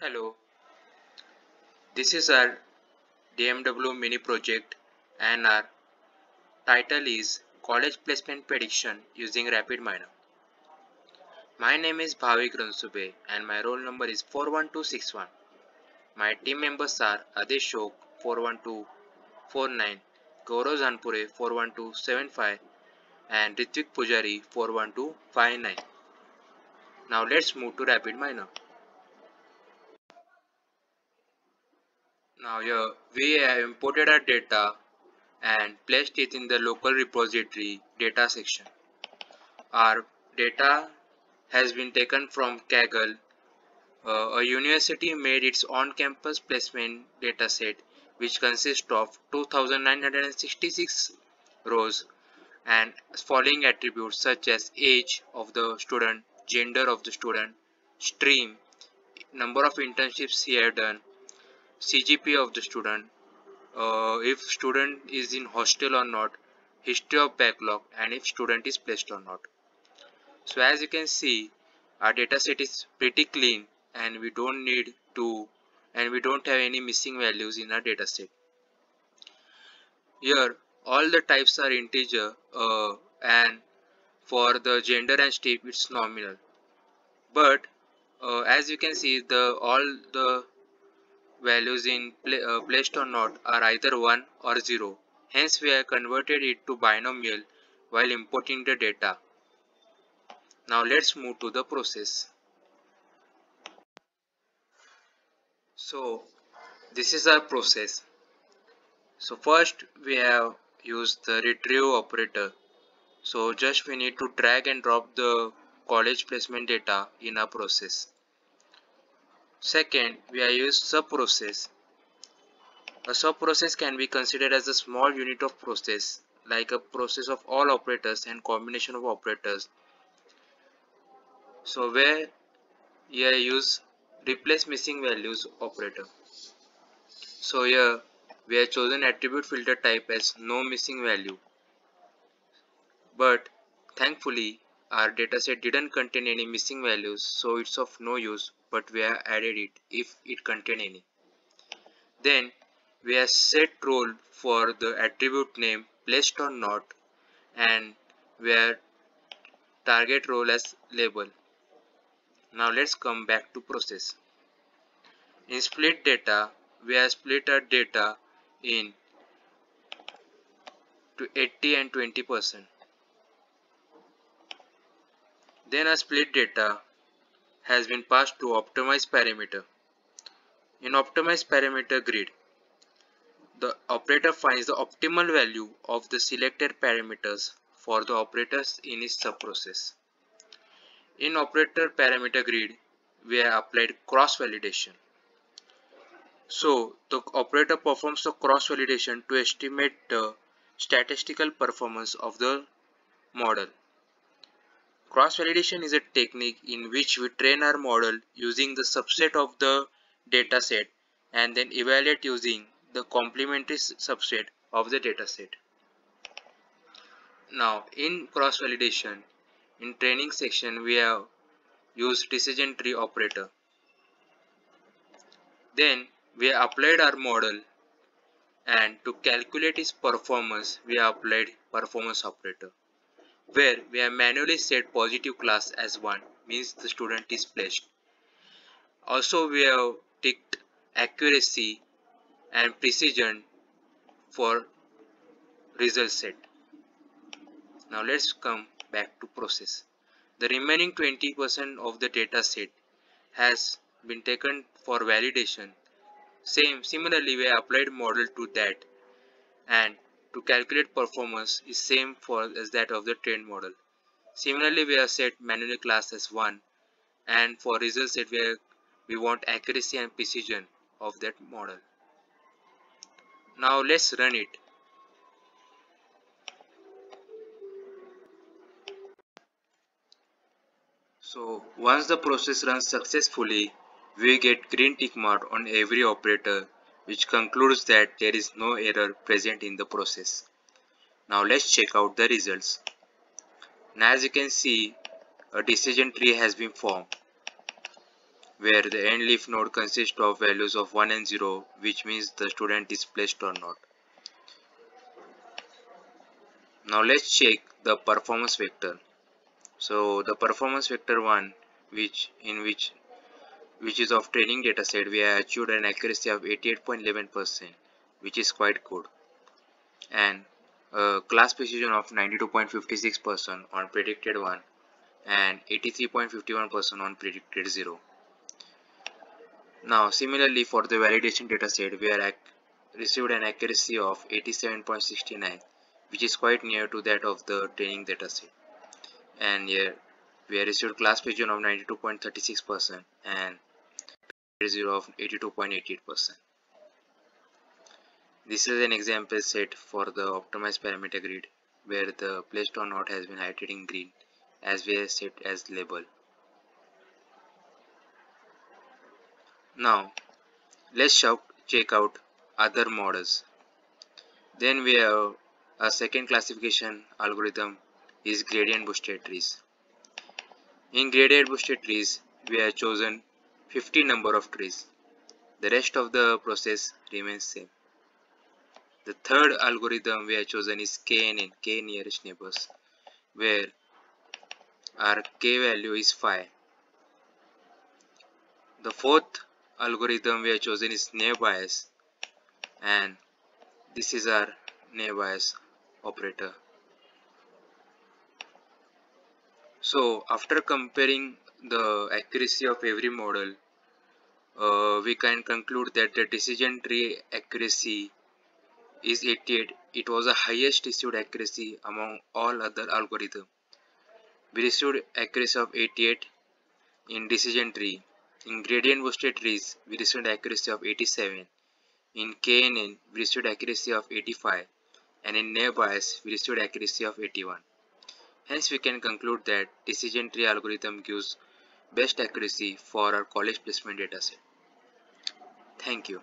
Hello, this is our DMW mini project and our title is College Placement Prediction using RapidMiner. My name is Bhavik Ransube and my roll number is 41261. My team members are Adesh Adeshok 41249, Gaurav Zanpure 41275 and Ritvik Pujari 41259. Now let's move to RapidMiner. Now here we have imported our data and placed it in the local repository data section. Our data has been taken from Kaggle. Uh, a university made its on-campus placement dataset which consists of 2966 rows and following attributes such as age of the student, gender of the student, stream, number of internships he had done, CGP of the student, uh, if student is in hostel or not, history of backlog and if student is placed or not. So as you can see our data set is pretty clean and we don't need to and we don't have any missing values in our data set. Here all the types are integer uh, and for the gender and state it's nominal but uh, as you can see the all the values in uh, placed or not are either 1 or 0. Hence we have converted it to binomial while importing the data. Now let's move to the process. So this is our process. So first we have used the retrieve operator. So just we need to drag and drop the college placement data in our process. Second, we have used subprocess. A subprocess can be considered as a small unit of process, like a process of all operators and combination of operators. So where here use replace missing values operator. So here we have chosen attribute filter type as no missing value. But thankfully our dataset didn't contain any missing values so it's of no use but we have added it if it contain any. Then we have set role for the attribute name placed or not and we have target role as label. Now let's come back to process. In split data we have split our data in to 80 and 20 percent then a split data has been passed to optimized parameter. In optimized parameter grid, the operator finds the optimal value of the selected parameters for the operators in its subprocess. In operator parameter grid, we have applied cross validation. So, the operator performs the cross validation to estimate the statistical performance of the model. Cross-validation is a technique in which we train our model using the subset of the dataset and then evaluate using the complementary subset of the dataset. Now in cross-validation, in training section we have used decision tree operator. Then we applied our model and to calculate its performance we applied performance operator where we have manually set positive class as 1 means the student is placed. Also we have ticked accuracy and precision for result set. Now let's come back to process. The remaining 20% of the data set has been taken for validation. Same similarly we applied model to that and to calculate performance is same for as that of the trained model. Similarly, we have set manually class as 1 and for result set where we want accuracy and precision of that model. Now let's run it. So once the process runs successfully, we get green tick mark on every operator which concludes that there is no error present in the process. Now let's check out the results. Now as you can see, a decision tree has been formed. where the end leaf node consists of values of 1 and 0 which means the student is placed or not. Now let's check the performance vector. So the performance vector 1 which in which which is of training dataset we have achieved an accuracy of 88.11% which is quite good and a class precision of 92.56% on predicted 1 and 83.51% on predicted 0. Now similarly for the validation dataset we are received an accuracy of 87.69 which is quite near to that of the training dataset and here we have received class precision of 92.36% and 0 of 82.88%. This is an example set for the optimized parameter grid where the placed or not has been highlighted in green as we have set as label. Now let's check out other models. Then we have a second classification algorithm is gradient boosted trees. In gradient boosted trees we have chosen 50 number of trees. The rest of the process remains same. The third algorithm we have chosen is KNN, K nearest neighbors, where our K value is 5. The fourth algorithm we have chosen is Bayes and this is our Bayes operator. So after comparing the accuracy of every model, uh, we can conclude that the decision tree accuracy is 88. It was the highest received accuracy among all other algorithms. We received accuracy of 88 in decision tree. In gradient boosted trees, we received accuracy of 87. In KNN, we received accuracy of 85. And in naive Bayes, we received accuracy of 81. Hence, we can conclude that decision tree algorithm gives best accuracy for our college placement dataset. Thank you.